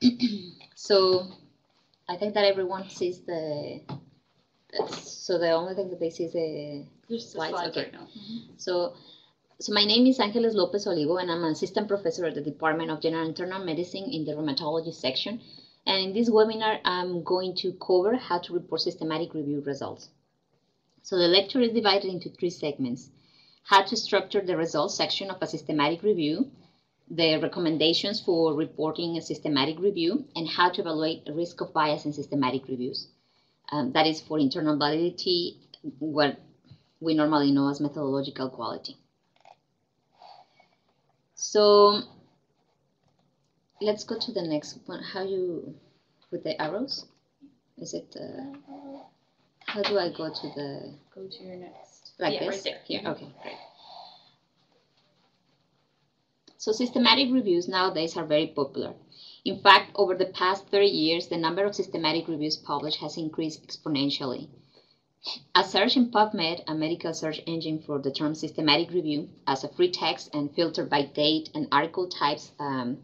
so I think that everyone sees the. So the only thing that they see is the There's the Slides, slides okay. right now. Mm-hmm. So, so my name is Angeles Lopez Olivo, and I'm an assistant professor at the Department of General Internal Medicine in the Rheumatology section. And in this webinar, I'm going to cover how to report systematic review results. So the lecture is divided into three segments. How to structure the results section of a systematic review, the recommendations for reporting a systematic review, and how to evaluate the risk of bias in systematic reviews. Um, that is for internal validity, what we normally know as methodological quality. So let's go to the next one. How you, with the arrows? Is it, uh, how do I go to the, Go to your next. like yeah, this? right there. Here, Mhm. okay, great. So systematic reviews nowadays are very popular. In fact, over the past 30 years, the number of systematic reviews published has increased exponentially. A search in PubMed, a medical search engine for the term systematic review, as a free text and filtered by date and article types, um,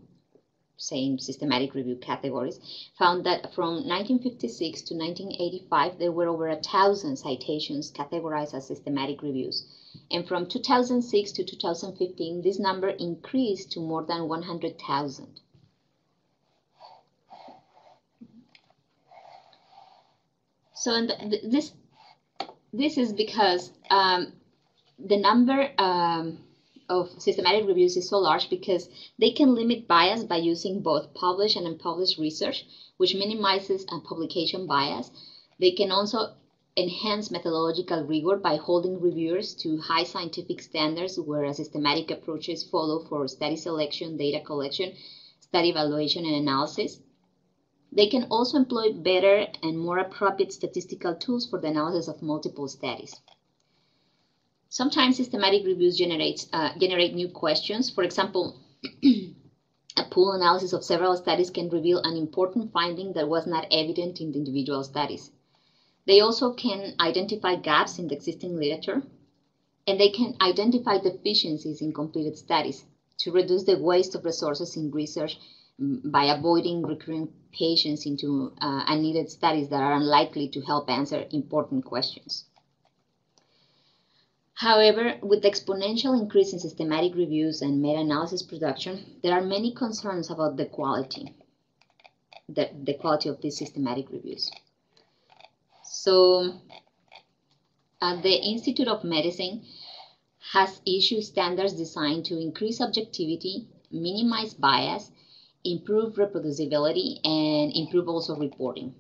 same systematic review categories, found that from 1956 to 1985, there were over a thousand citations categorized as systematic reviews. And from 2006 to 2015, this number increased to more than 100,000. So this this is because um, the number um, of systematic reviews is so large because they can limit bias by using both published and unpublished research, which minimizes publication bias. They can also enhance methodological rigor by holding reviewers to high scientific standards, whereas systematic approaches follow for study selection, data collection, study evaluation, and analysis. They can also employ better and more appropriate statistical tools for the analysis of multiple studies. Sometimes systematic reviews generates, uh, generate new questions. For example, a pool analysis of several studies can reveal an important finding that was not evident in the individual studies. They also can identify gaps in the existing literature, and they can identify deficiencies in completed studies to reduce the waste of resources in research mm, by avoiding recruiting patients into uh, unneeded studies that are unlikely to help answer important questions. However, with the exponential increase in systematic reviews and meta-analysis production, there are many concerns about the quality, the, the quality of these systematic reviews. So, uh, the Institute of Medicine has issued standards designed to increase objectivity, minimize bias, improve reproducibility, and improve also reporting.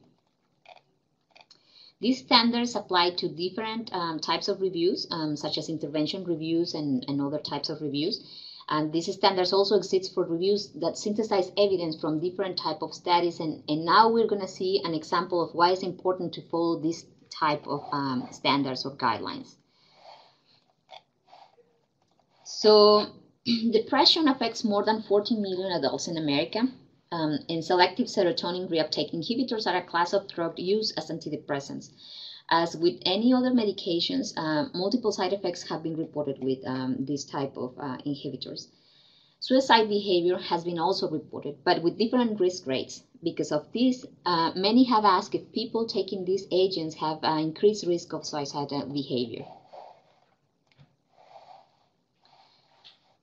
These standards apply to different um, types of reviews, um, such as intervention reviews and, and other types of reviews. And these standards also exist for reviews that synthesize evidence from different type of studies. And, and now we're going to see an example of why it's important to follow this type of um, standards or guidelines. So depression affects more than 40 million adults in America. Um, and selective serotonin reuptake inhibitors are a class of drug used as antidepressants. As with any other medications, uh, multiple side effects have been reported with um, this type of uh, inhibitors. Suicide behavior has been also reported, but with different risk rates. Because of this, uh, many have asked if people taking these agents have uh, increased risk of suicidal behavior.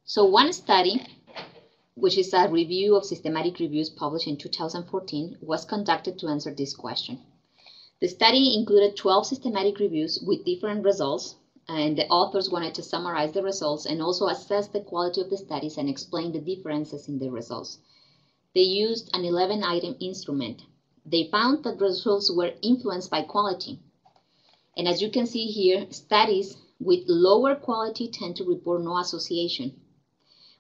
So one study, which is a review of systematic reviews published in 2014, was conducted to answer this question. The study included 12 systematic reviews with different results, and the authors wanted to summarize the results and also assess the quality of the studies and explain the differences in the results. They used an 11 item instrument. They found that results were influenced by quality. And as you can see here, studies with lower quality tend to report no association,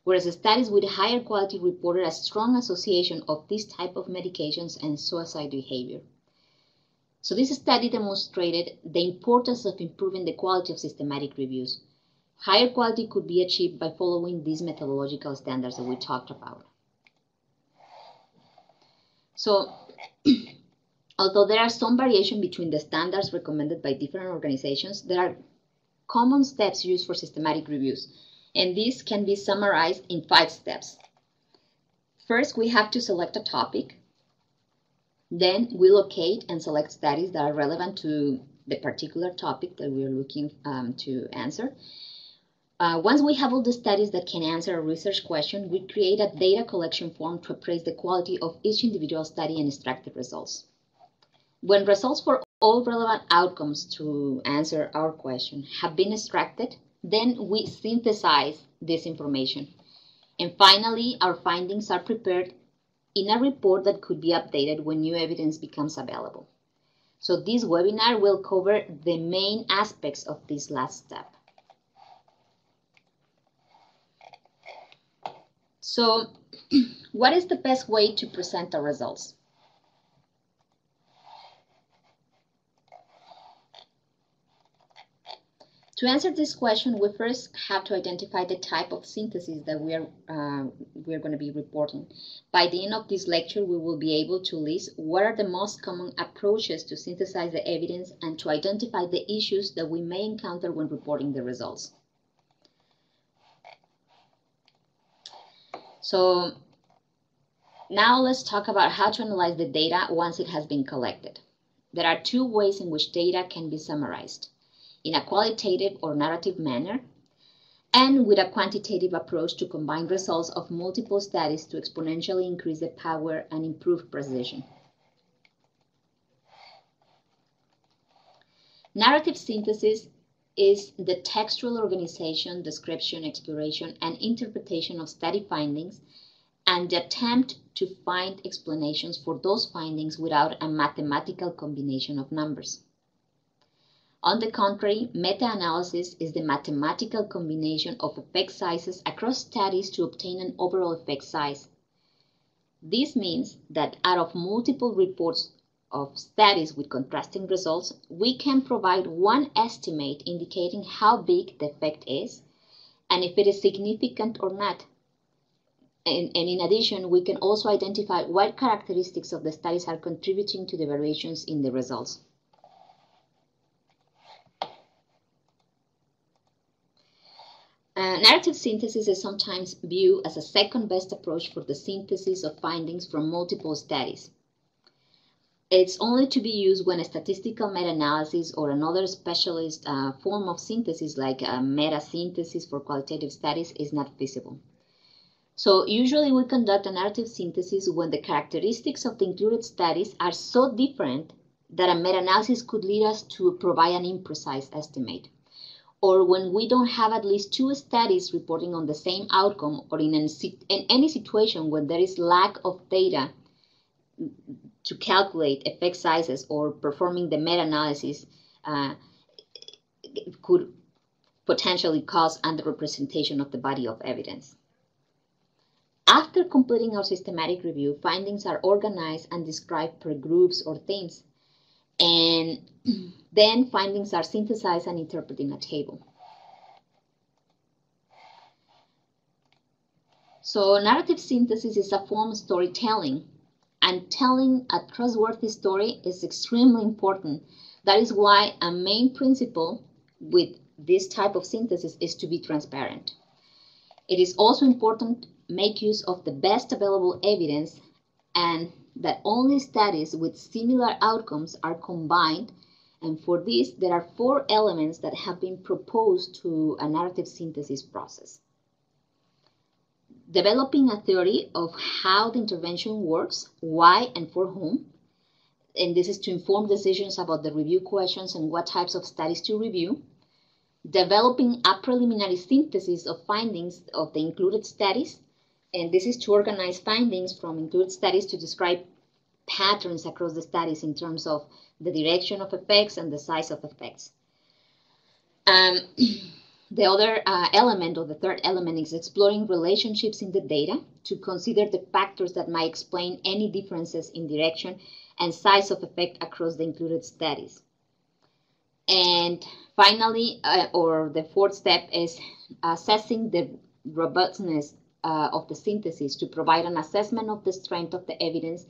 whereas studies with higher quality reported a strong association of this type of medications and suicide behavior. So this study demonstrated the importance of improving the quality of systematic reviews. Higher quality could be achieved by following these methodological standards that we talked about. So, although there are some variation between the standards recommended by different organizations, there are common steps used for systematic reviews, and these can be summarized in five steps. First, we have to select a topic. Then we locate and select studies that are relevant to the particular topic that we're looking um, to answer. Uh, once we have all the studies that can answer a research question, we create a data collection form to appraise the quality of each individual study and extract the results. When results for all relevant outcomes to answer our question have been extracted, then we synthesize this information. And finally, our findings are prepared in a report that could be updated when new evidence becomes available. So this webinar will cover the main aspects of this last step. So what is the best way to present the results? To answer this question, we first have to identify the type of synthesis that we are, uh, we are going to be reporting. By the end of this lecture, we will be able to list what are the most common approaches to synthesize the evidence and to identify the issues that we may encounter when reporting the results. So now let's talk about how to analyze the data once it has been collected. There are two ways in which data can be summarized in a qualitative or narrative manner, and with a quantitative approach to combine results of multiple studies to exponentially increase the power and improve precision. Narrative synthesis is the textual organization, description, exploration, and interpretation of study findings and the attempt to find explanations for those findings without a mathematical combination of numbers. On the contrary, meta-analysis is the mathematical combination of effect sizes across studies to obtain an overall effect size. This means that out of multiple reports of studies with contrasting results, we can provide one estimate indicating how big the effect is and if it is significant or not. And, and, in addition, we can also identify what characteristics of the studies are contributing to the variations in the results. Uh, narrative synthesis is sometimes viewed as a second best approach for the synthesis of findings from multiple studies. It's only to be used when a statistical meta-analysis or another specialist uh, form of synthesis like a meta-synthesis for qualitative studies is not feasible. So usually we conduct a narrative synthesis when the characteristics of the included studies are so different that a meta-analysis could lead us to provide an imprecise estimate or when we don't have at least two studies reporting on the same outcome or in, in any situation where there is lack of data to calculate effect sizes or performing the meta-analysis uh, could potentially cause underrepresentation of the body of evidence. After completing our systematic review, findings are organized and described per groups or themes. And then findings are synthesized and interpreted in a table. So narrative synthesis is a form of storytelling and telling a trustworthy story is extremely important. That is why a main principle with this type of synthesis is to be transparent. It is also important to make use of the best available evidence and that only studies with similar outcomes are combined and for this, there are four elements that have been proposed to a narrative synthesis process. Developing a theory of how the intervention works, why and for whom, and this is to inform decisions about the review questions and what types of studies to review. Developing a preliminary synthesis of findings of the included studies, and this is to organize findings from included studies to describe patterns across the studies in terms of the direction of effects and the size of effects. Um, the other uh, element, or the third element, is exploring relationships in the data to consider the factors that might explain any differences in direction and size of effect across the included studies. And finally, uh, or the fourth step is assessing the robustness uh, of the synthesis to provide an assessment of the strength of the evidence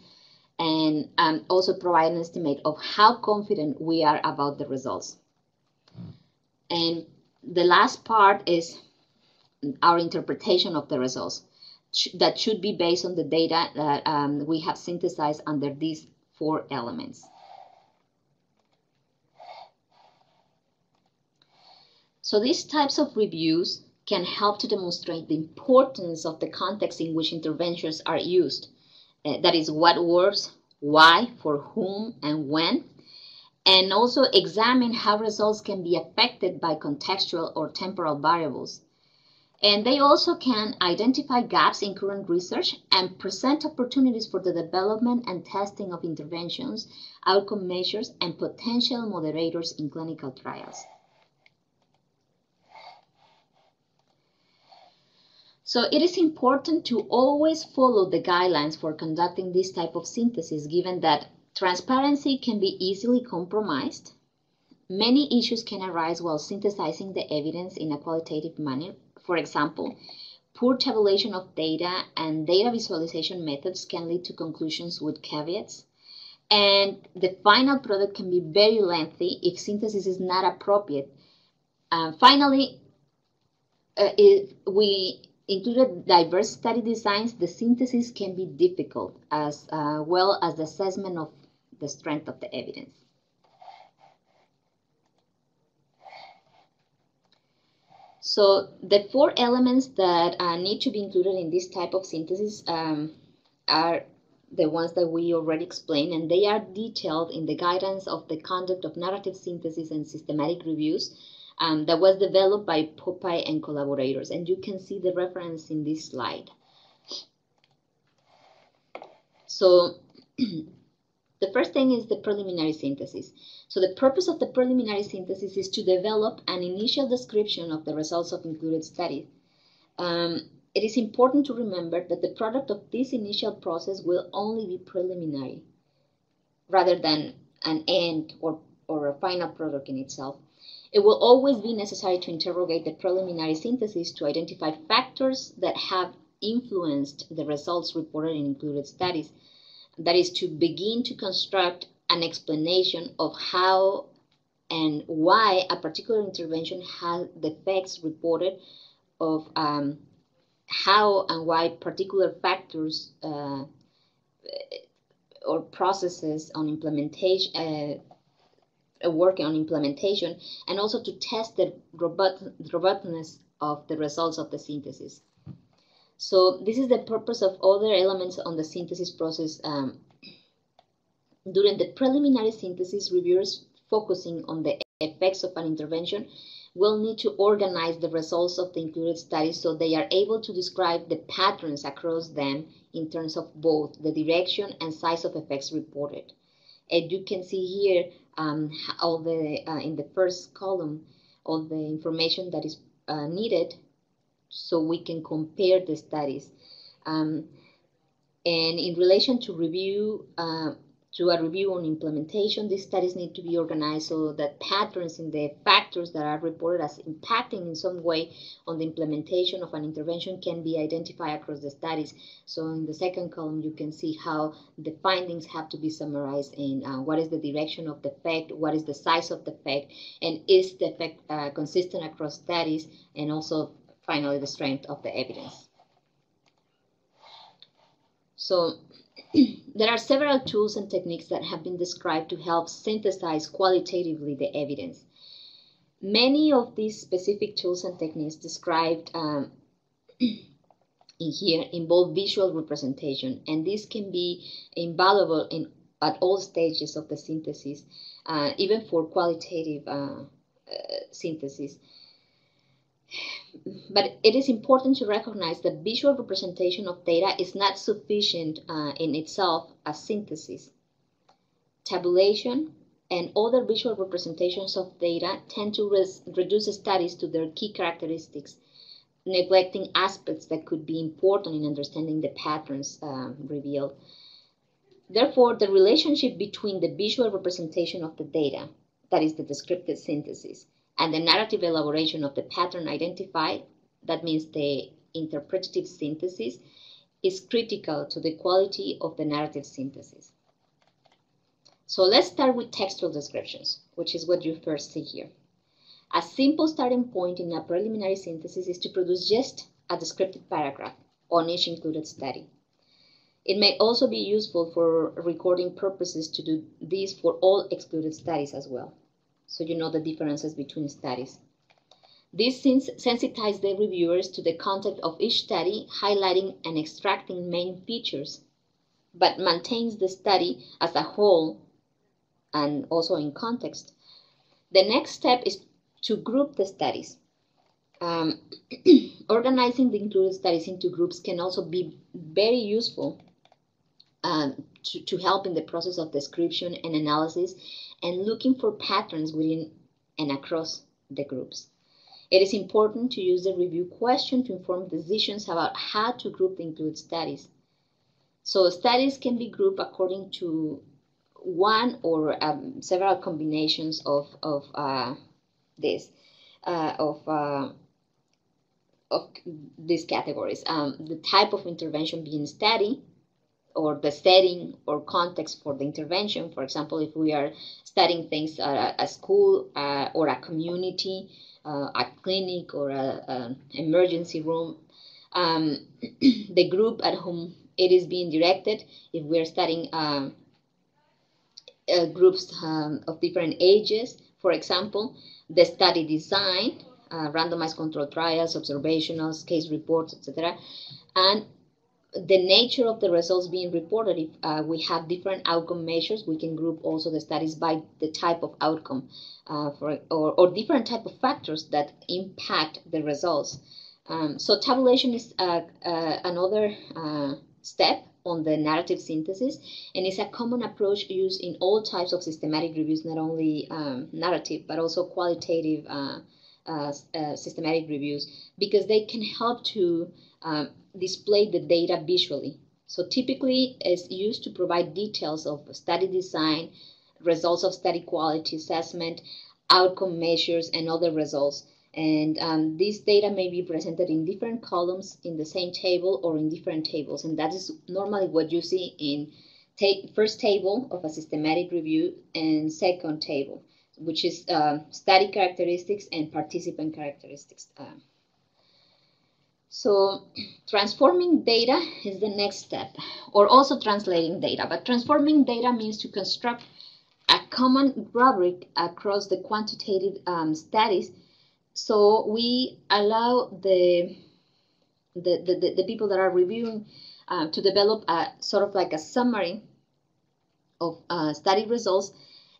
and um, also provide an estimate of how confident we are about the results. And the last part is our interpretation of the results that should be based on the data that um, we have synthesized under these four elements. So these types of reviews can help to demonstrate the importance of the context in which interventions are used. Uh, that is, what works, why, for whom, and when, and also examine how results can be affected by contextual or temporal variables. And they also can identify gaps in current research and present opportunities for the development and testing of interventions, outcome measures, and potential moderators in clinical trials. So it is important to always follow the guidelines for conducting this type of synthesis, given that transparency can be easily compromised. Many issues can arise while synthesizing the evidence in a qualitative manner. For example, poor tabulation of data and data visualization methods can lead to conclusions with caveats. And the final product can be very lengthy if synthesis is not appropriate. Uh, finally, uh, we included diverse study designs, the synthesis can be difficult as uh, well as the assessment of the strength of the evidence. So the four elements that uh, need to be included in this type of synthesis um, are the ones that we already explained, and they are detailed in the guidance of the conduct of narrative synthesis and systematic reviews um, that was developed by Popay and collaborators. And you can see the reference in this slide. So the first thing is the preliminary synthesis. So the purpose of the preliminary synthesis is to develop an initial description of the results of included studies. Um, it is important to remember that the product of this initial process will only be preliminary rather than an end or, or a final product in itself. It will always be necessary to interrogate the preliminary synthesis to identify factors that have influenced the results reported in included studies. That is to begin to construct an explanation of how and why a particular intervention has the effects reported of um, how and why particular factors uh, or processes on implementation uh, working on implementation and also to test the robust, robustness of the results of the synthesis. So this is the purpose of other elements on the synthesis process. Um, during the preliminary synthesis, reviewers focusing on the effects of an intervention will need to organize the results of the included studies so they are able to describe the patterns across them in terms of both the direction and size of effects reported. And you can see here um, all the uh, in the first column all the information that is uh, needed so we can compare the studies. Um, and in relation to review uh, to a review on implementation, these studies need to be organized so that patterns in the factors that are reported as impacting in some way on the implementation of an intervention can be identified across the studies. So in the second column, you can see how the findings have to be summarized in uh, what is the direction of the effect, what is the size of the effect, and is the effect uh, consistent across studies, and also finally the strength of the evidence. So there are several tools and techniques that have been described to help synthesize qualitatively the evidence. Many of these specific tools and techniques described um, in here involve visual representation, and this can be invaluable in, at all stages of the synthesis, uh, even for qualitative uh, uh, synthesis but it is important to recognize that visual representation of data is not sufficient uh, in itself as synthesis. Tabulation and other visual representations of data tend to reduce studies to their key characteristics, neglecting aspects that could be important in understanding the patterns uh, revealed. Therefore, the relationship between the visual representation of the data, that is the descriptive synthesis, and the narrative elaboration of the pattern identified, that means the interpretative synthesis, is critical to the quality of the narrative synthesis. So let's start with textual descriptions, which is what you first see here. A simple starting point in a preliminary synthesis is to produce just a descriptive paragraph on each included study. It may also be useful for recording purposes to do this for all excluded studies as well. So you know the differences between studies. This sensitizes the reviewers to the content of each study, highlighting and extracting main features, but maintains the study as a whole and also in context. The next step is to group the studies. Um, organizing the included studies into groups can also be very useful um, to, to help in the process of description and analysis and looking for patterns within and across the groups. It is important to use the review question to inform decisions about how to group the included studies. So studies can be grouped according to one or um, several combinations of, of uh, this, uh, of, uh, of these categories. Um, the type of intervention being studied, or the setting or context for the intervention. For example, if we are studying things at a school uh, or a community, uh, a clinic or an emergency room, um, the group at whom it is being directed, if we are studying um, uh, groups um, of different ages, for example, the study design, uh, randomized control trials, observationals, case reports, etc., and the nature of the results being reported, if uh, we have different outcome measures, we can group also the studies by the type of outcome uh, for, or, or, different type of factors that impact the results. Um, so tabulation is uh, uh another uh, step on the narrative synthesis, and it's a common approach used in all types of systematic reviews, not only um, narrative, but also qualitative uh, systematic reviews, because they can help to um, display the data visually. So typically, it's used to provide details of study design, results of study quality assessment, outcome measures, and other results. And um, this data may be presented in different columns in the same table or in different tables. And that is normally what you see in ta first table of a systematic review and second table, which is um, study characteristics and participant characteristics. Um, so transforming data is the next step, or also translating data. But transforming data means to construct a common rubric across the quantitative um, studies so we allow the the, the, the people that are reviewing uh, to develop a sort of like a summary of uh, study results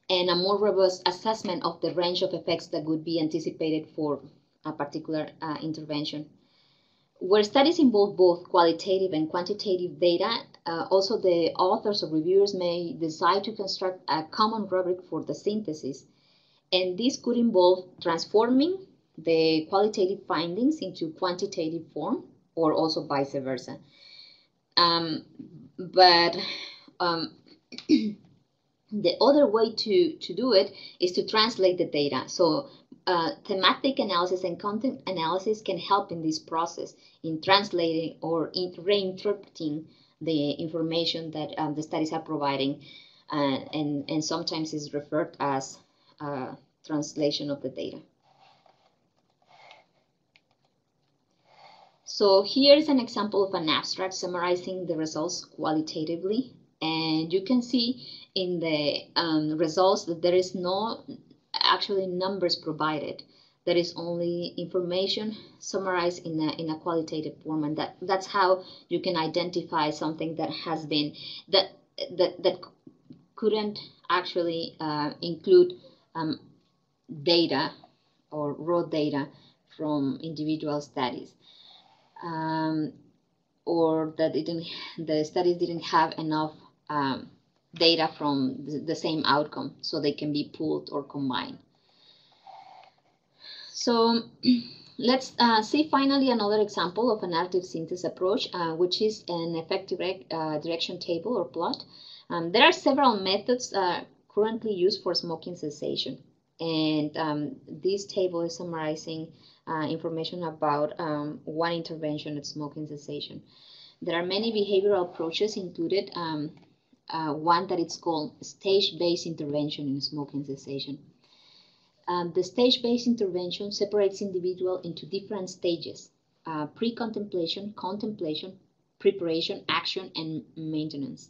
and a more robust assessment of the range of effects that would be anticipated for a particular uh, intervention. Where studies involve both qualitative and quantitative data, uh, also the authors or reviewers may decide to construct a common rubric for the synthesis. And this could involve transforming the qualitative findings into quantitative form or also vice versa. Um, but um, the other way to, to do it is to translate the data. So uh, thematic analysis and content analysis can help in this process in translating or in reinterpreting the information that um, the studies are providing uh, and, and sometimes is referred as uh, translation of the data. So here is an example of an abstract summarizing the results qualitatively. And you can see in the um, results that there is no actually numbers provided. That is only information summarized in a, in a qualitative form. And that, that's how you can identify something that has been, that, that, that couldn't actually uh, include um, data or raw data from individual studies um, or that didn't, the studies didn't have enough um, data from the, same outcome so they can be pooled or combined. So let's uh, see finally another example of a narrative synthesis approach, uh, which is an effective uh, direction table or plot. Um, there are several methods uh, currently used for smoking cessation. And um, this table is summarizing uh, information about um, one intervention at smoking cessation. There are many behavioral approaches included, um, uh, one that is called stage-based intervention in smoking cessation. Um, the stage-based intervention separates individual into different stages, uh, pre-contemplation, contemplation, preparation, action, and maintenance.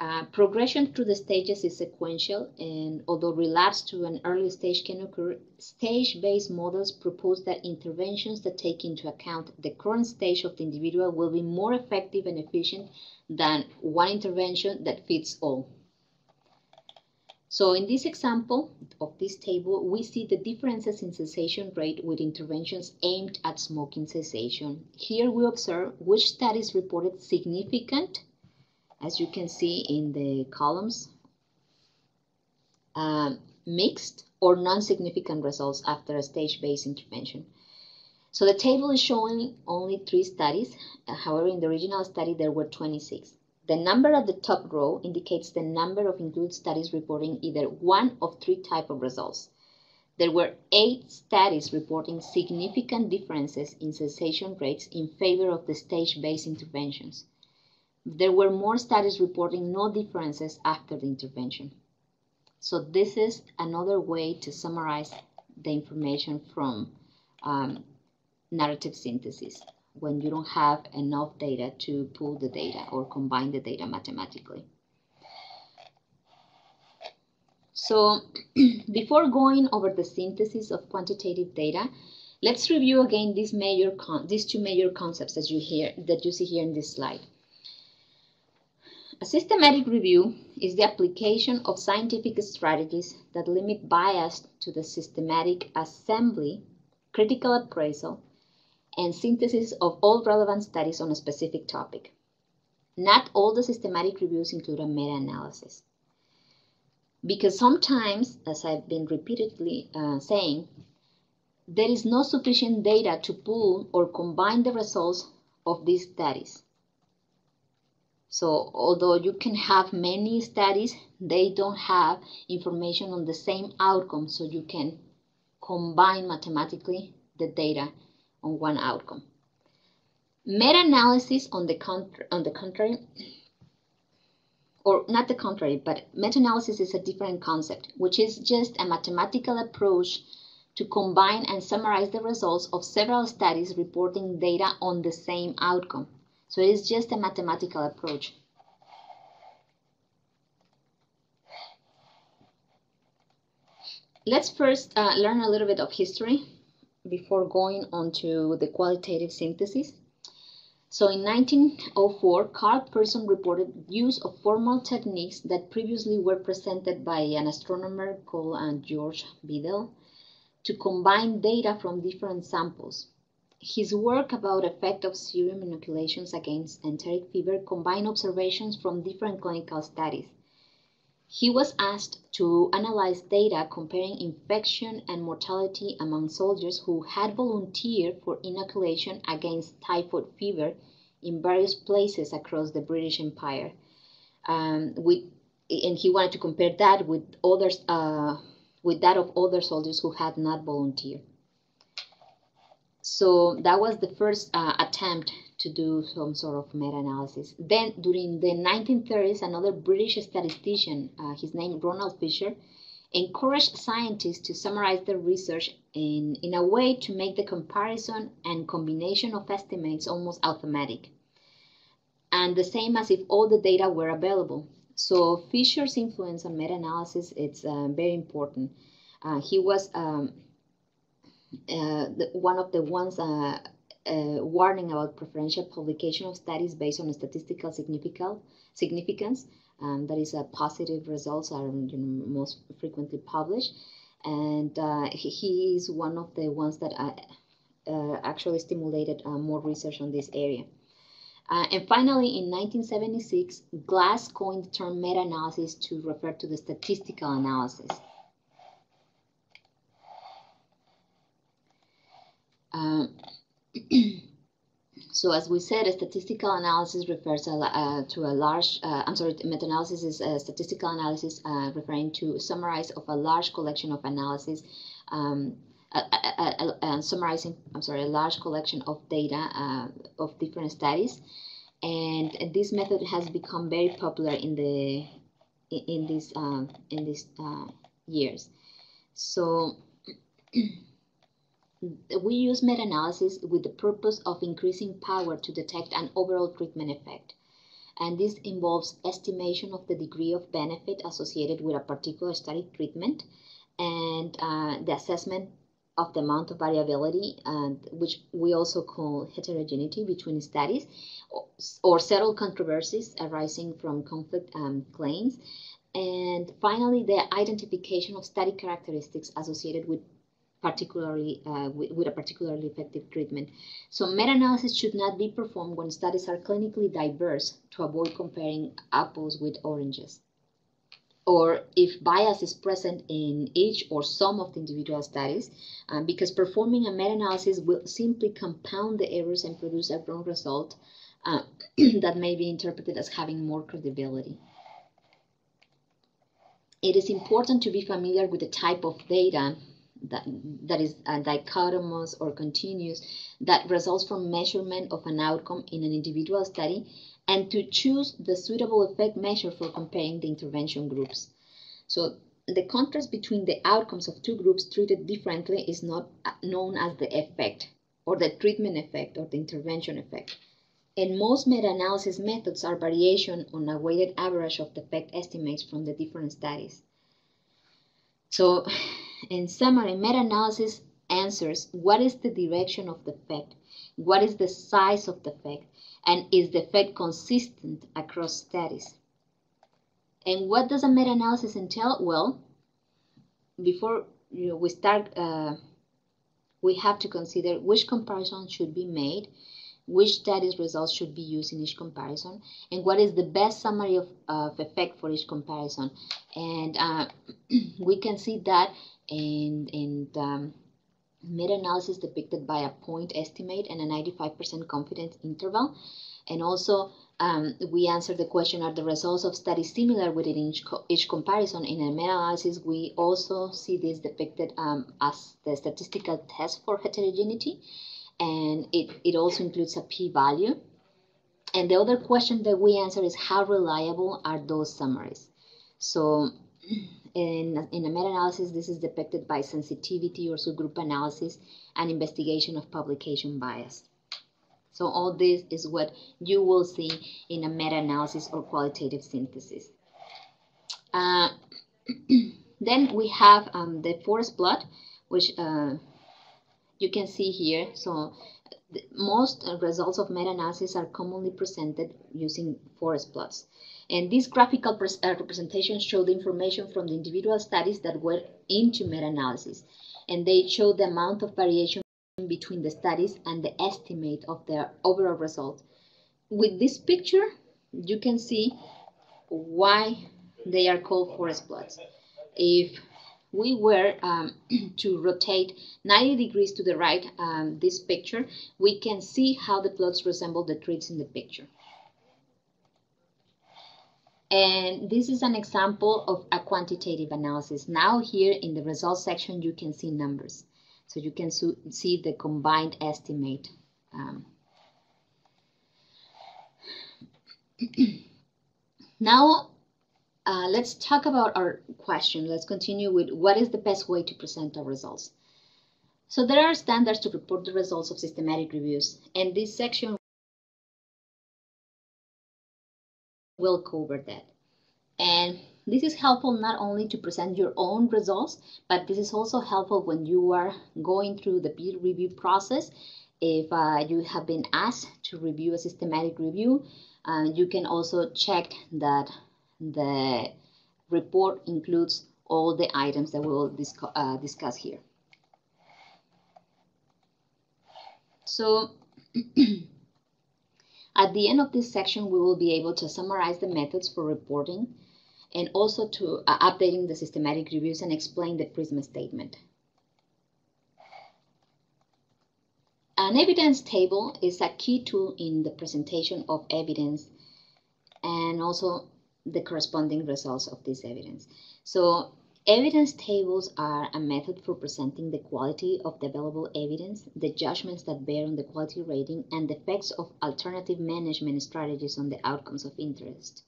Uh, progression through the stages is sequential, and although relapse to an early stage can occur, stage-based models propose that interventions that take into account the current stage of the individual will be more effective and efficient than one intervention that fits all. So in this example of this table, we see the differences in cessation rate with interventions aimed at smoking cessation. Here we observe which studies reported significant as you can see in the columns, um, mixed or non-significant results after a stage-based intervention. So the table is showing only three studies. Uh, however, in the original study, there were 26. The number at the top row indicates the number of included studies reporting either one of three type of results. There were eight studies reporting significant differences in cessation rates in favor of the stage-based interventions. There were more studies reporting no differences after the intervention. So this is another way to summarize the information from um, narrative synthesis when you don't have enough data to pull the data or combine the data mathematically. So before going over the synthesis of quantitative data, let's review again these major these two major concepts that you hear that you see here in this slide. A systematic review is the application of scientific strategies that limit bias to the systematic assembly, critical appraisal, and synthesis of all relevant studies on a specific topic. Not all the systematic reviews include a meta-analysis. Because sometimes, as I've been repeatedly uh, saying, there is no sufficient data to pool or combine the results of these studies. So although you can have many studies, they don't have information on the same outcome, so you can combine mathematically the data on one outcome. Meta-analysis on the on the contrary, or not the contrary, but meta-analysis is a different concept, which is just a mathematical approach to combine and summarize the results of several studies reporting data on the same outcome. So it is just a mathematical approach. Let's first uh, learn a little bit of history before going on to the qualitative synthesis. So in 1904, Karl Pearson reported use of formal techniques that previously were presented by an astronomer called uh, George Biddell to combine data from different samples. His work about effect of serum inoculations against enteric fever combined observations from different clinical studies. He was asked to analyze data comparing infection and mortality among soldiers who had volunteered for inoculation against typhoid fever in various places across the British Empire. Um, with, and he wanted to compare that with others, uh, with that of other soldiers who had not volunteered. So that was the first uh, attempt to do some sort of meta-analysis. Then, during the 1930s, another British statistician, uh, his name Ronald Fisher, encouraged scientists to summarize their research in, in a way to make the comparison and combination of estimates almost automatic. And the same as if all the data were available. So Fisher's influence on meta-analysis is uh, very important. Uh, he was um, the, one of the ones uh, uh, warning about preferential publication of studies based on statistical significance. Um, that is, positive results are you know, most frequently published. And he, he, is one of the ones that actually stimulated more research on this area. Uh, and finally, in 1976, Glass coined the term meta-analysis to refer to the statistical analysis. so as we said, a statistical analysis refers to, uh, to a large, uh, I'm sorry, meta-analysis is a statistical analysis uh, referring to summarize of a large collection of analysis, um, uh, summarizing, I'm sorry, a large collection of data uh, of different studies. And this method has become very popular in the in these in these uh, years. So we use meta-analysis with the purpose of increasing power to detect an overall treatment effect. And this involves estimation of the degree of benefit associated with a particular study treatment and uh, the assessment of the amount of variability, and which we also call heterogeneity between studies, or, or controversies arising from conflict um, claims. And finally, the identification of study characteristics associated with particularly uh, with, a particularly effective treatment. So meta-analysis should not be performed when studies are clinically diverse to avoid comparing apples with oranges. Or if bias is present in each or some of the individual studies, um, because performing a meta-analysis will simply compound the errors and produce a wrong result uh, that may be interpreted as having more credibility. It is important to be familiar with the type of data that, that is uh, dichotomous or continuous that results from measurement of an outcome in an individual study and to choose the suitable effect measure for comparing the intervention groups. So the contrast between the outcomes of two groups treated differently is not uh, known as the effect or the treatment effect or the intervention effect. And most meta-analysis methods are variation on a weighted average of the effect estimates from the different studies. So in summary, meta-analysis answers what is the direction of the effect, what is the size of the effect, and is the effect consistent across studies. And what does a meta-analysis entail? Well, before you know, we start, uh, we have to consider which comparison should be made, which studies results should be used in each comparison, and what is the best summary of, of effect for each comparison. And uh, we can see that and, and um, meta-analysis depicted by a point estimate and a 95% confidence interval. And also, um, we answer the question, are the results of studies similar within each, co each comparison? In a meta-analysis, we also see this depicted um, as the statistical test for heterogeneity, and it, it also includes a p-value. And the other question that we answer is how reliable are those summaries? So in, in a meta-analysis, this is depicted by sensitivity or subgroup analysis and investigation of publication bias. So all this is what you will see in a meta-analysis or qualitative synthesis. Uh, then we have um, the forest plot, which uh, you can see here. So most results of meta-analysis are commonly presented using forest plots. And these graphical uh, representations show the information from the individual studies that were into meta-analysis. And they show the amount of variation between the studies and the estimate of their overall result. With this picture, you can see why they are called forest plots. If we were um, to rotate 90 degrees to the right um, this picture, we can see how the plots resemble the trees in the picture. And this is an example of a quantitative analysis. Now here in the results section, you can see numbers. So you can see the combined estimate. Um, now, uh, let's talk about our question. Let's continue with what is the best way to present our results. So there are standards to report the results of systematic reviews, and this section will cover that. And this is helpful not only to present your own results, but this is also helpful when you are going through the peer review process. If uh, you have been asked to review a systematic review, uh, you can also check that the report includes all the items that we will discuss, uh, discuss here. So At the end of this section, we will be able to summarize the methods for reporting and also to uh, updating the systematic reviews and explain the PRISMA statement. An evidence table is a key tool in the presentation of evidence and also the corresponding results of this evidence. So Evidence tables are a method for presenting the quality of the available evidence, the judgments that bear on the quality rating, and the effects of alternative management strategies on the outcomes of interest.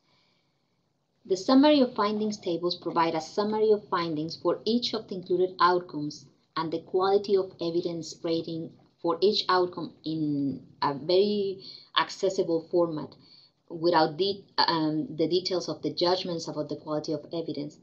The summary of findings tables provide a summary of findings for each of the included outcomes and the quality of evidence rating for each outcome in a very accessible format without the, um, the details of the judgments about the quality of evidence.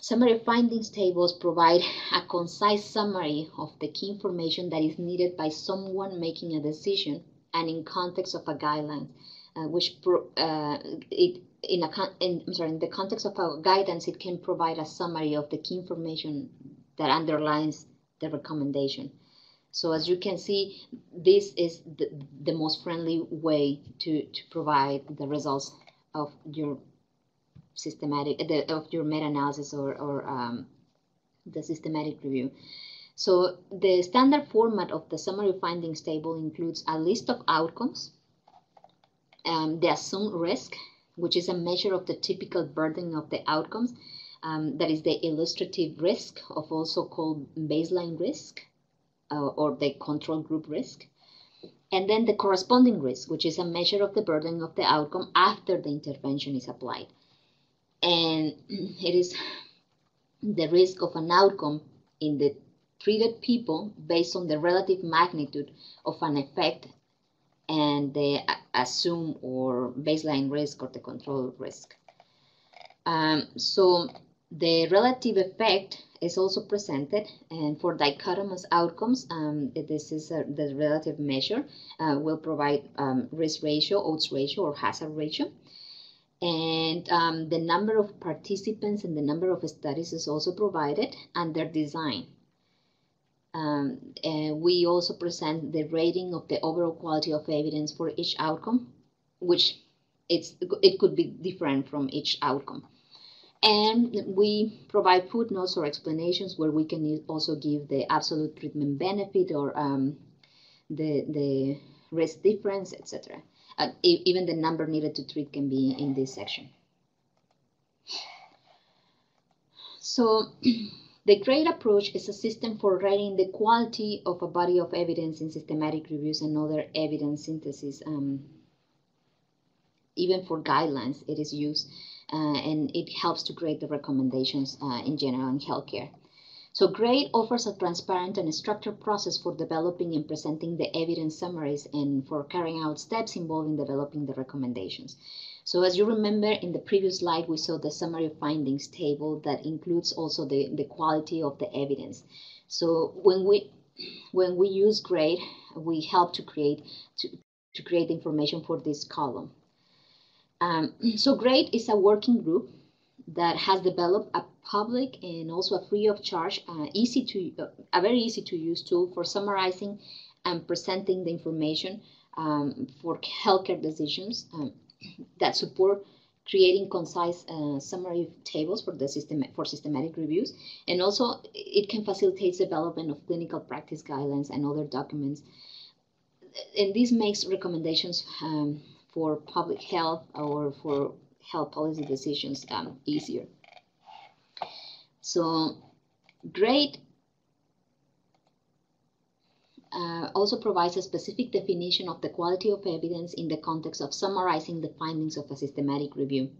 Summary findings tables provide a concise summary of the key information that is needed by someone making a decision and in context of a guideline, uh, which uh, it in a in, I'm sorry in the context of a guidance it can provide a summary of the key information that underlines the recommendation. So as you can see, this is the, the most friendly way to, to provide the results of your systematic, the, of your meta-analysis or, or um, the systematic review. So the standard format of the summary findings table includes a list of outcomes, um, the assumed risk, which is a measure of the typical burden of the outcomes, um, that is the illustrative risk of also called baseline risk, uh, or the control group risk. And then the corresponding risk, which is a measure of the burden of the outcome after the intervention is applied. And it is the risk of an outcome in the treated people based on the relative magnitude of an effect and the assume or baseline risk or the control risk. Um, so the relative effect is also presented and for dichotomous outcomes um, this is a, the relative measure uh, will provide um, risk ratio odds ratio or hazard ratio and um, the number of participants and the number of studies is also provided and their design um, we also present the rating of the overall quality of evidence for each outcome which it's it could be different from each outcome and we provide footnotes or explanations where we can also give the absolute treatment benefit or um, the, the risk difference, etc. Uh, even the number needed to treat can be in this section. So the GRADE approach is a system for rating the quality of a body of evidence in systematic reviews and other evidence synthesis. Um, even for guidelines, it is used uh, and it helps to create the recommendations uh, in general in healthcare. So GRADE offers a transparent and structured process for developing and presenting the evidence summaries and for carrying out steps involving developing the recommendations. So as you remember in the previous slide, we saw the summary findings table that includes also the, the quality of the evidence. So when we when we use GRADE, we help to create to, to create information for this column. Um, so GRADE is a working group that has developed a public and also a free of charge, uh, easy to uh, a very easy to use tool for summarizing and presenting the information um, for healthcare decisions um, that support creating concise uh, summary tables for the system for systematic reviews, and also it can facilitate development of clinical practice guidelines and other documents. And this makes recommendations um, for public health or for health policy decisions um, easier. So GRADE uh, also provides a specific definition of the quality of evidence in the context of summarizing the findings of a systematic review.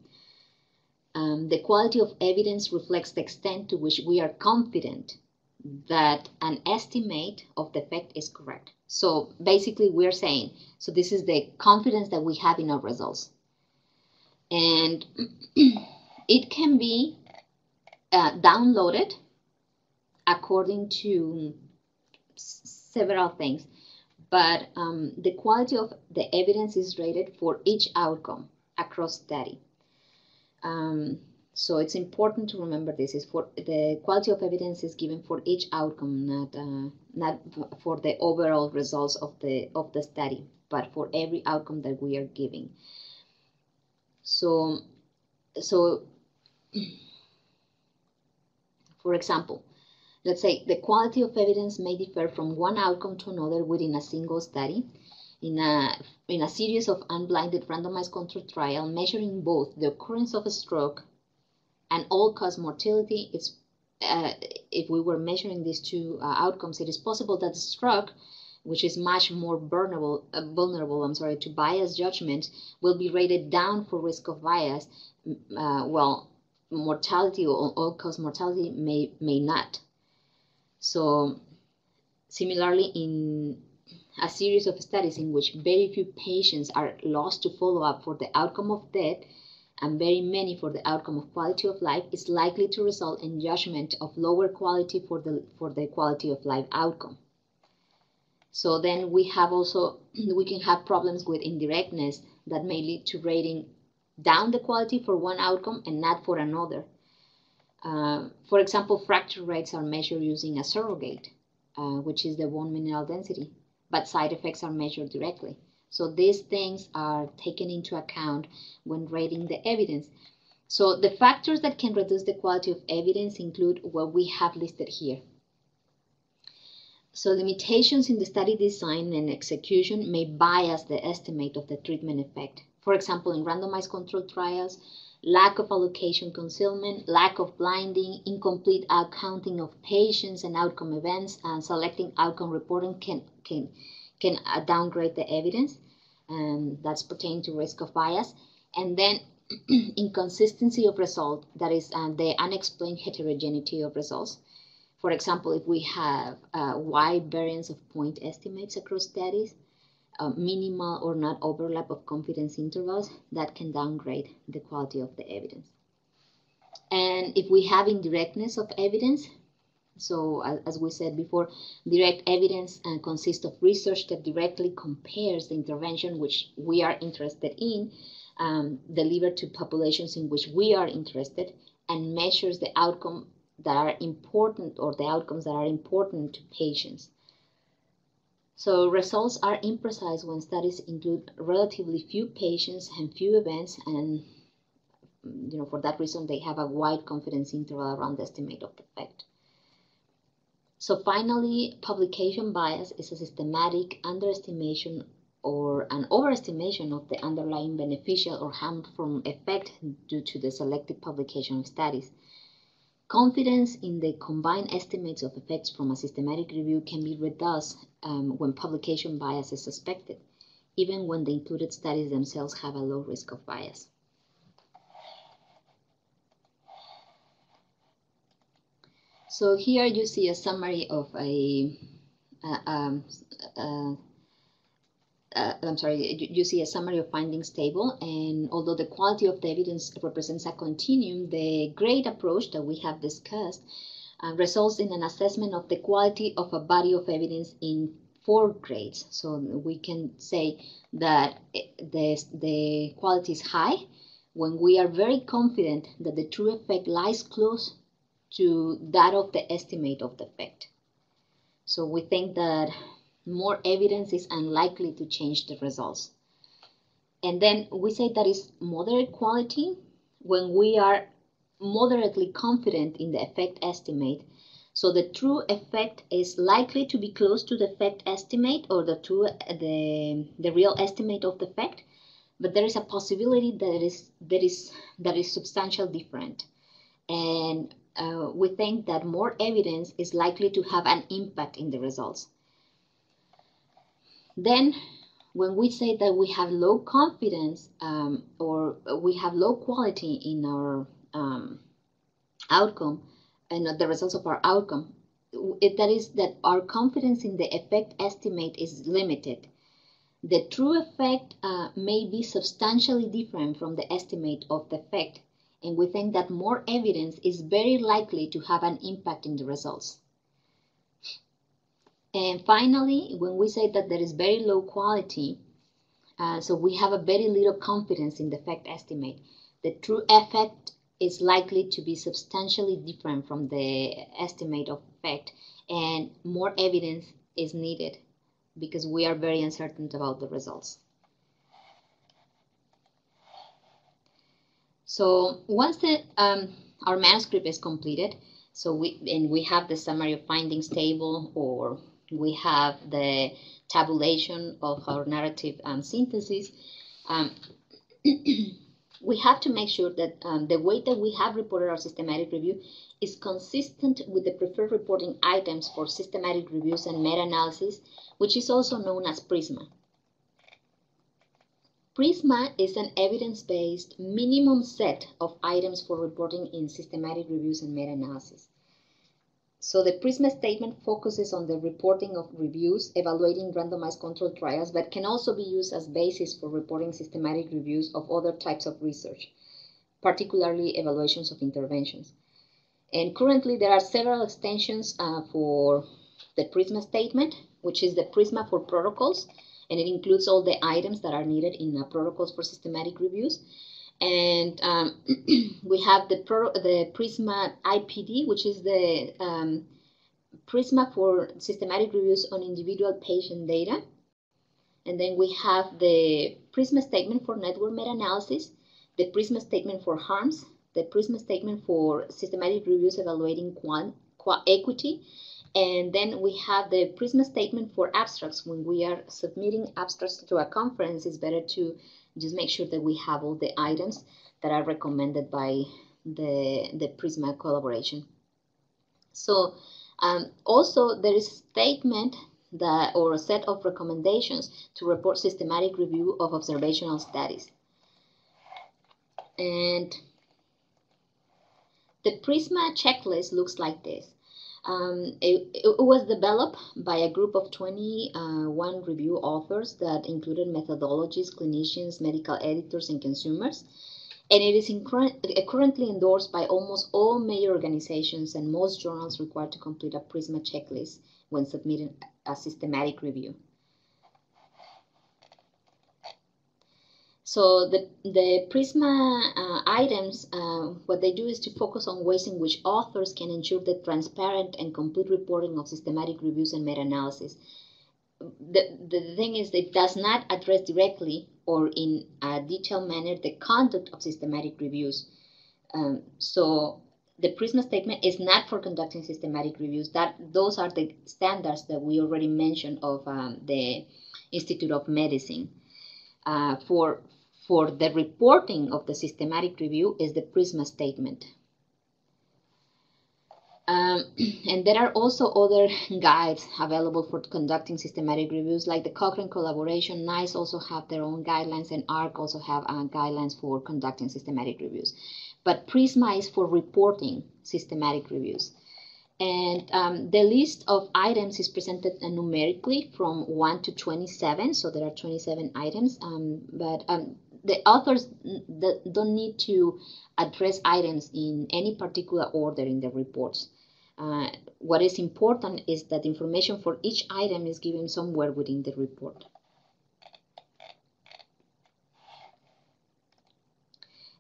Um, the quality of evidence reflects the extent to which we are confident that an estimate of the effect is correct. So basically we're saying, so this is the confidence that we have in our results. And it can be uh, downloaded according to several things, but um, the quality of the evidence is rated for each outcome across study. Um, so it's important to remember this is for the quality of evidence is given for each outcome, not uh, not for the overall results of the of the study, but for every outcome that we are giving. So, so for example, let's say the quality of evidence may differ from one outcome to another within a single study. In a, in a series of unblinded randomized controlled trial measuring both the occurrence of a stroke and all-cause mortality, it's, uh, if we were measuring these two uh, outcomes, it is possible that the stroke, which is much more vulnerable, uh, vulnerable, I'm sorry, to bias judgment, will be rated down for risk of bias, uh, well, mortality or all-cause mortality may, may not. So similarly, in a series of studies in which very few patients are lost to follow up for the outcome of death and very many for the outcome of quality of life is likely to result in judgment of lower quality for the for the quality of life outcome. So then we have also we can have problems with indirectness that may lead to rating down the quality for one outcome and not for another. Uh, for example, fracture rates are measured using a surrogate, uh, which is the bone mineral density but side effects are measured directly. So these things are taken into account when rating the evidence. So the factors that can reduce the quality of evidence include what we have listed here. So limitations in the study design and execution may bias the estimate of the treatment effect. For example, in randomized controlled trials, lack of allocation concealment, lack of blinding, incomplete accounting of patients and outcome events, and selecting outcome reporting can, can, can uh, downgrade the evidence. And that's pertaining to risk of bias. And then inconsistency of result, that is uh, the unexplained heterogeneity of results. For example, if we have uh, wide variance of point estimates across studies, uh, minimal or not overlap of confidence intervals that can downgrade the quality of the evidence. And if we have indirectness of evidence, so as we said before, direct evidence uh, consists of research that directly compares the intervention which we are interested in, um, delivered to populations in which we are interested, and measures the outcome that are important or the outcomes that are important to patients. So results are imprecise when studies include relatively few patients and few events, and you know for that reason they have a wide confidence interval around the estimate of the effect. So finally, publication bias is a systematic underestimation or an overestimation of the underlying beneficial or harmful effect due to the selective publication of studies. Confidence in the combined estimates of effects from a systematic review can be reduced um, when publication bias is suspected, even when the included studies themselves have a low risk of bias. So here you see a summary of a, uh, um, uh, uh, I'm sorry, you, see a summary of findings table, and although the quality of the evidence represents a continuum, the grade approach that we have discussed uh, results in an assessment of the quality of a body of evidence in four grades. So we can say that the, the quality is high when we are very confident that the true effect lies close to that of the estimate of the effect. So we think that more evidence is unlikely to change the results. And then we say that is moderate quality when we are moderately confident in the effect estimate. So the true effect is likely to be close to the effect estimate or the true the, the real estimate of the effect, but there is a possibility that it is that is that is substantial different. And uh, we think that more evidence is likely to have an impact in the results. Then, when we say that we have low confidence um, or we have low quality in our um, outcome and the results of our outcome, it, that is that our confidence in the effect estimate is limited. The true effect uh, may be substantially different from the estimate of the effect, and we think that more evidence is very likely to have an impact in the results. And finally, when we say that there is very low quality, uh, so we have a very little confidence in the effect estimate, the true effect is likely to be substantially different from the estimate of effect, and more evidence is needed because we are very uncertain about the results. So once the, um, our manuscript is completed, so we and we have the summary of findings table or we have the tabulation of our narrative and synthesis. Um, we have to make sure that um, the way that we have reported our systematic review is consistent with the preferred reporting items for systematic reviews and meta-analysis, which is also known as PRISMA. PRISMA is an evidence-based minimum set of items for reporting in systematic reviews and meta-analysis. So the PRISMA statement focuses on the reporting of reviews, evaluating randomized controlled trials, but can also be used as basis for reporting systematic reviews of other types of research, particularly evaluations of interventions. And currently there are several extensions uh, for the PRISMA statement, which is the PRISMA for protocols, and it includes all the items that are needed in uh, protocols for systematic reviews and um, we have the Pro, the Prisma IPD, which is the um, Prisma for systematic reviews on individual patient data. And then we have the Prisma statement for network meta-analysis, the Prisma statement for harms, the Prisma statement for systematic reviews evaluating quant, equity, and then we have the Prisma statement for abstracts. When we are submitting abstracts to a conference, it's better to just make sure that we have all the items that are recommended by the, the Prisma collaboration. So um, also there is a statement that or a set of recommendations to report systematic review of observational studies. And the Prisma checklist looks like this. Um, it, it, was developed by a group of 21 review authors that included methodologists, clinicians, medical editors, and consumers. And it is currently endorsed by almost all major organizations and most journals required to complete a PRISMA checklist when submitting a systematic review. So the, the Prisma uh, items, uh, what they do is to focus on ways in which authors can ensure the transparent and complete reporting of systematic reviews and meta-analysis. The, the thing is it does not address directly or in a detailed manner the conduct of systematic reviews. Um, so the Prisma statement is not for conducting systematic reviews. That Those are the standards that we already mentioned of um, the Institute of Medicine. Uh, for for the reporting of the systematic review is the PRISMA statement. Um, and there are also other guides available for conducting systematic reviews, like the Cochrane collaboration. NICE also have their own guidelines, and AHRQ also have uh, guidelines for conducting systematic reviews. But PRISMA is for reporting systematic reviews. And um, the list of items is presented uh, numerically from 1 to 27, so there are 27 items. Um, but um, the authors don't need to address items in any particular order in the reports. Uh, what is important is that information for each item is given somewhere within the report.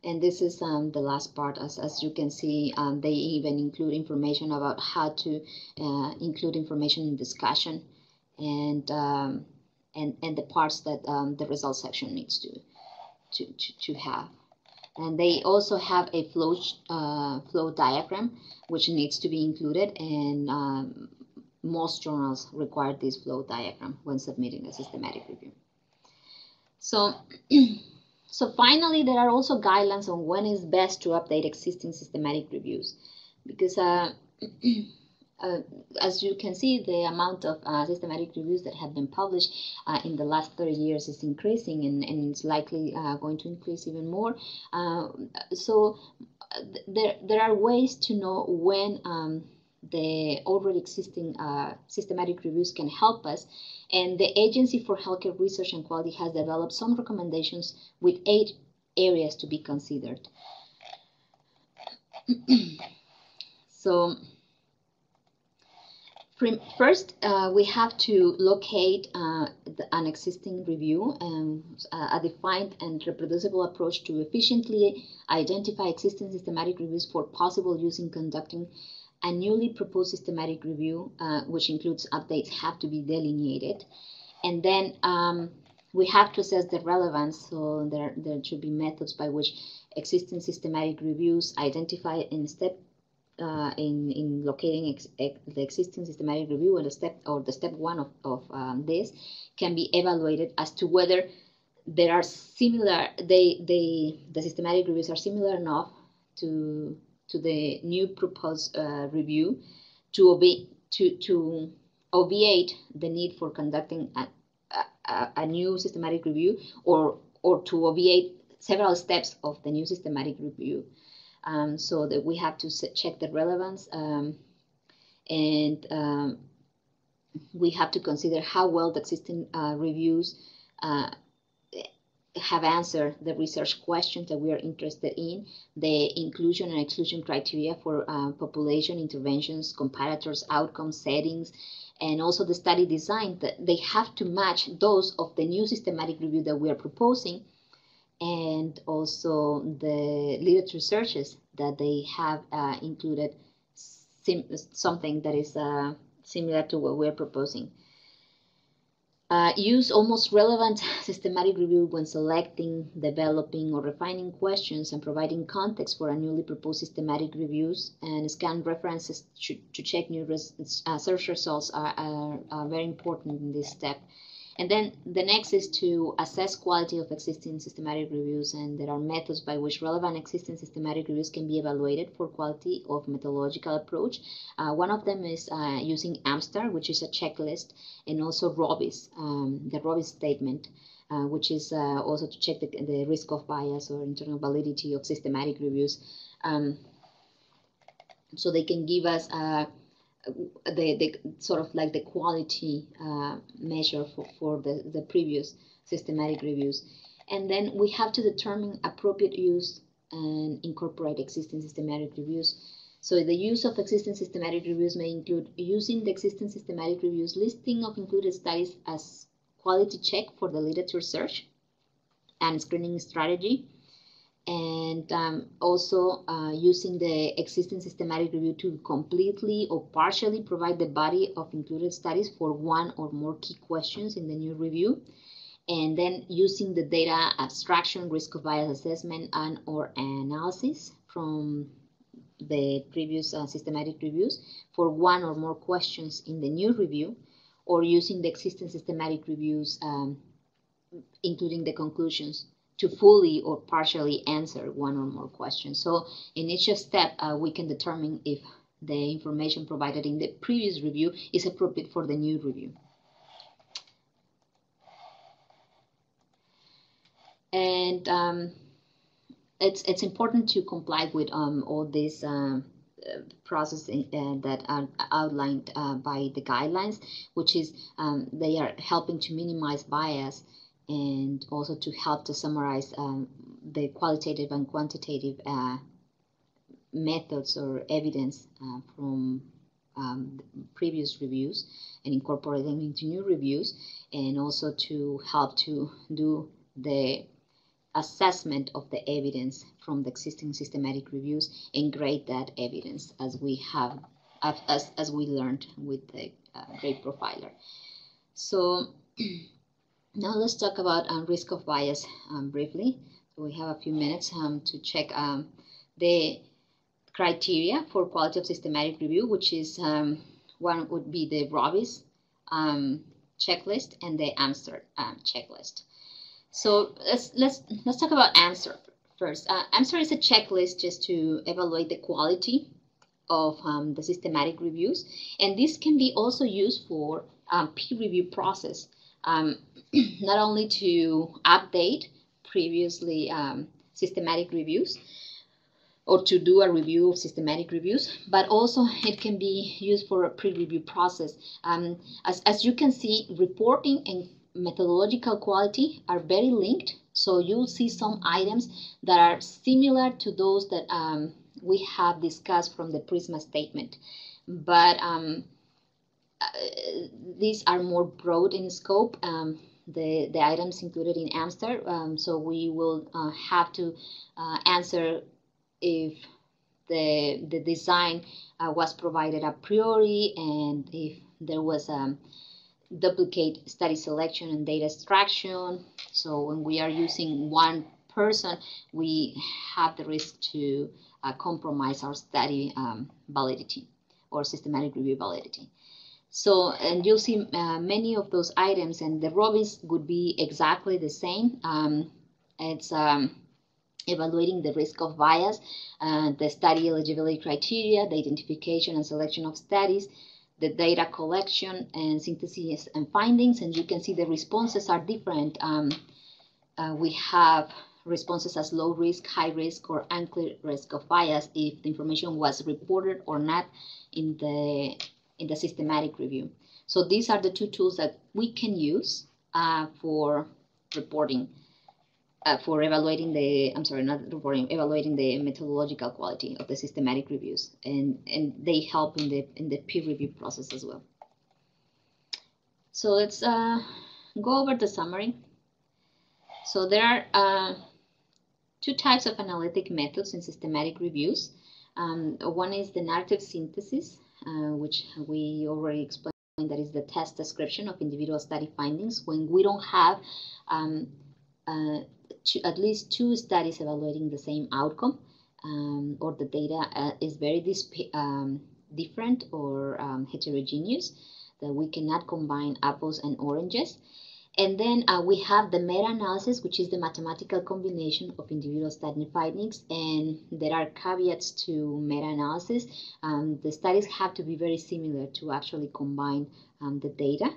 And this is um, the last part. As, as you can see, um, they even include information about how to uh, include information in discussion and, um, and, and the parts that um, the results section needs to, to, to, to have. And they also have a flow, uh, flow diagram, which needs to be included, and um, most journals require this flow diagram when submitting a systematic review. So, so finally, there are also guidelines on when is best to update existing systematic reviews, because uh, uh, as you can see, the amount of uh, systematic reviews that have been published uh, in the last 30 years is increasing and, and it's likely uh, going to increase even more. Uh, so th there, there are ways to know when um, the already existing uh, systematic reviews can help us. And the Agency for Healthcare Research and Quality has developed some recommendations with eight areas to be considered. so First, uh, we have to locate uh, the, an existing review and uh, a defined and reproducible approach to efficiently identify existing systematic reviews for possible use in conducting a newly proposed systematic review, uh, which includes updates, have to be delineated. And then um, we have to assess the relevance, so there, there should be methods by which existing systematic reviews identify in step uh, in, in locating ex ex the existing systematic review and the step or the step one of, of um, this can be evaluated as to whether there are similar they they the systematic reviews are similar enough to to the new proposed uh, review to obey to to obviate the need for conducting a, a, a new systematic review or or to obviate several steps of the new systematic review um, so that we have to check the relevance. Um, and um, we have to consider how well the existing uh, reviews uh, have answered the research questions that we are interested in, the inclusion and exclusion criteria for uh, population interventions, comparators, outcomes, settings, and also the study design that they have to match those of the new systematic review that we are proposing and also the literature searches that they have uh, included something that is uh, similar to what we're proposing. Uh, use almost relevant systematic review when selecting, developing, or refining questions and providing context for a newly proposed systematic reviews and scan references to, to check new res, uh, search results are, are, are very important in this step. And then the next is to assess quality of existing systematic reviews, and there are methods by which relevant existing systematic reviews can be evaluated for quality of methodological approach. Uh, one of them is uh, using AMSTAR, which is a checklist, and also ROBIS, um, the ROBIS statement. Uh, which is uh, also to check the, the, risk of bias or internal validity of systematic reviews. Um, so they can give us uh, the, the sort of like the quality uh, measure for, for the, the previous systematic reviews. And then we have to determine appropriate use and incorporate existing systematic reviews. So the use of existing systematic reviews may include using the existing systematic reviews listing of included studies as quality check for the literature search and screening strategy and um, also uh, using the existing systematic review to completely or partially provide the body of included studies for one or more key questions in the new review. And then using the data abstraction risk of bias assessment and or analysis from the previous uh, systematic reviews for one or more questions in the new review or using the existing systematic reviews um, including the conclusions to fully or partially answer one or more questions. So in each step, uh, we can determine if the information provided in the previous review is appropriate for the new review. And um, it's, it's important to comply with um, all these um, process uh, that are outlined uh, by the guidelines, which is um, they are helping to minimize bias and also to help to summarize um, the qualitative and quantitative uh, methods or evidence uh, from um, previous reviews and incorporate them into new reviews and also to help to do the assessment of the evidence from the existing systematic reviews and grade that evidence as we have as, as we learned with the uh, grade profiler. So Now let's talk about um, risk of bias um, briefly. So we have a few minutes um, to check um, the criteria for quality of systematic review, which is um, one would be the ROBIS um, checklist and the AMSTAR checklist. So let's let's let's talk about AMSTAR first. Uh, AMSTAR is a checklist just to evaluate the quality of the systematic reviews, and this can be also used for peer review process um, not only to update previously um, systematic reviews or to do a review of systematic reviews, but also it can be used for a pre-review process. Um, as, as you can see, reporting and methodological quality are very linked, so you'll see some items that are similar to those that um, we have discussed from the PRISMA statement. But um, these are more broad in scope. Um, the, the items included in AMSTAR, um, so we will uh, have to uh, answer if the, the design uh, was provided a priori and if there was a um, duplicate study selection and data extraction. So when we are using one person, we have the risk to uh, compromise our study um, validity or systematic review validity. So, and you'll see uh, many of those items, and the ROBIS would be exactly the same. Um, it's um, evaluating the risk of bias, uh, the study eligibility criteria, the identification and selection of studies, the data collection and synthesis and findings, and you can see the responses are different. Um, uh, we have responses as low risk, high risk, or unclear risk of bias if the information was reported or not in the in the systematic review. So these are the two tools that we can use uh, for reporting, uh, for evaluating the, I'm sorry, not reporting, evaluating the methodological quality of the systematic reviews. And, and they help in the, in the peer review process as well. So let's uh, go over the summary. So there are uh, two types of analytic methods in systematic reviews. Um, one is the narrative synthesis, uh, which we already explained that is the test description of individual study findings when we don't have um, uh, at least two studies evaluating the same outcome um, or the data uh, is very um, different or um, heterogeneous that we cannot combine apples and oranges and then uh, we have the meta-analysis, which is the mathematical combination of individual study findings. And there are caveats to meta-analysis. Um, the studies have to be very similar to actually combine um, the data.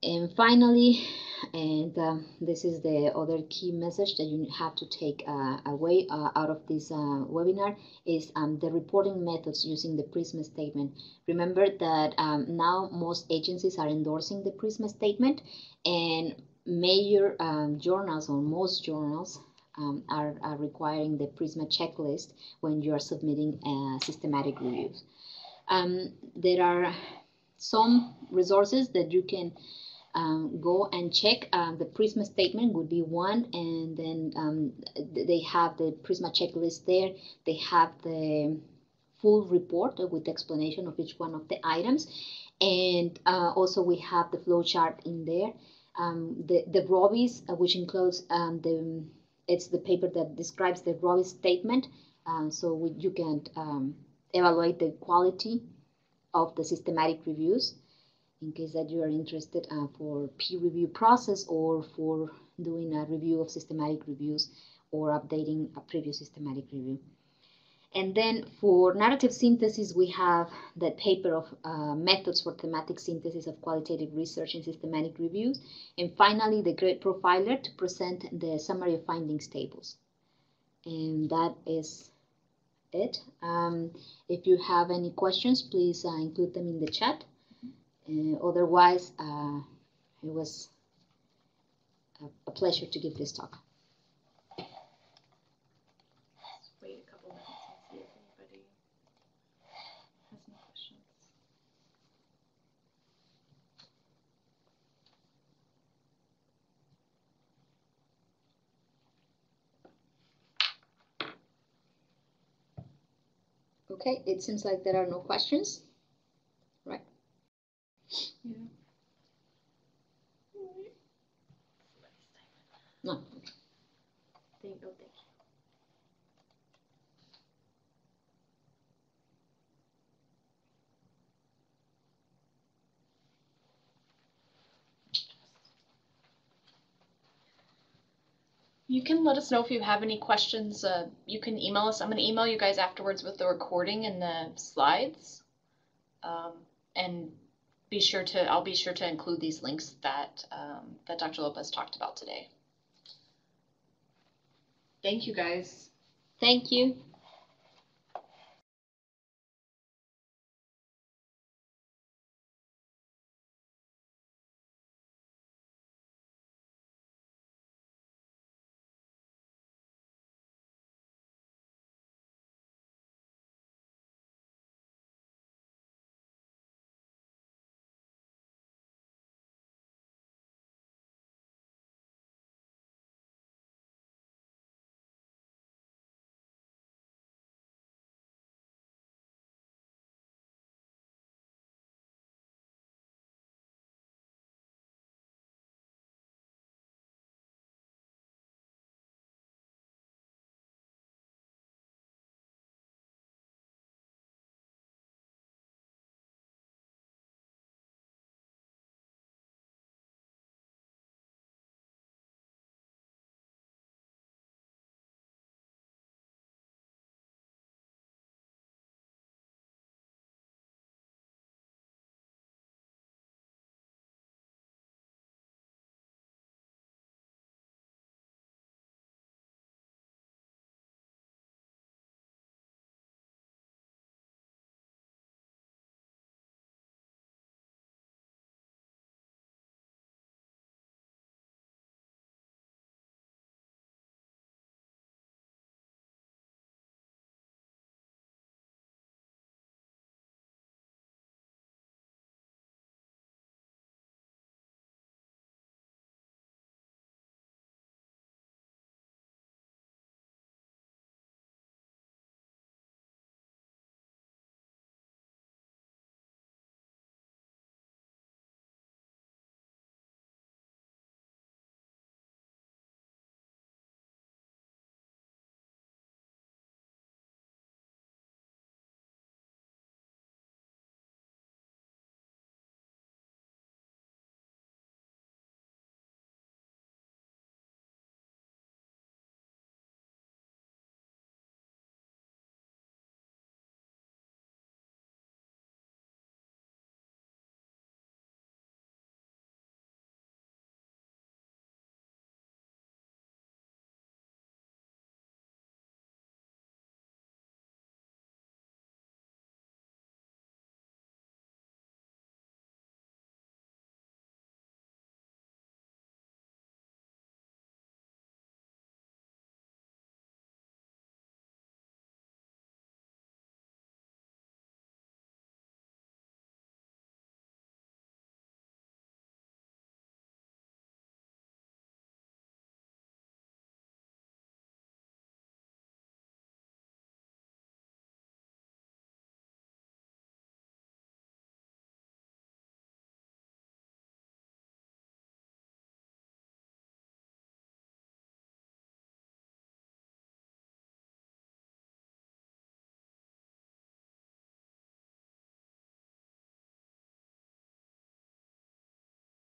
And finally, and uh, this is the other key message that you have to take uh, away uh, out of this uh, webinar is um, the reporting methods using the PRISMA statement. Remember that um, now most agencies are endorsing the PRISMA statement and major um, journals or most journals um, are, are, requiring the PRISMA checklist when you are submitting systematic reviews. Um, there are some resources that you can um, go and check uh, the Prisma statement would be one, and then um, they have the Prisma checklist there. They have the full report with the explanation of each one of the items, and uh, also we have the flow chart in there. Um, the the ROBIS, uh, which includes um, the it's the paper that describes the ROBIS statement, um, so we, you can um, evaluate the quality of the systematic reviews in case that you are interested uh, for peer review process or for doing a review of systematic reviews or updating a previous systematic review. And then for narrative synthesis, we have the paper of uh, methods for thematic synthesis of qualitative research in systematic reviews. And finally, the grade profiler to present the summary of findings tables. And that is it. Um, if you have any questions, please uh, include them in the chat. Uh, otherwise, uh, it was a, pleasure to give this talk. Wait a couple minutes and see if anybody has any questions. Okay, it seems like there are no questions. Yeah. No. Thank, oh, thank you. You can let us know if you have any questions. Uh, you can email us. I'm going to email you guys afterwards with the recording and the slides. Um, and be sure to, I'll be sure to include these links that, um, that Dr. Lopez talked about today. Thank you, guys. Thank you.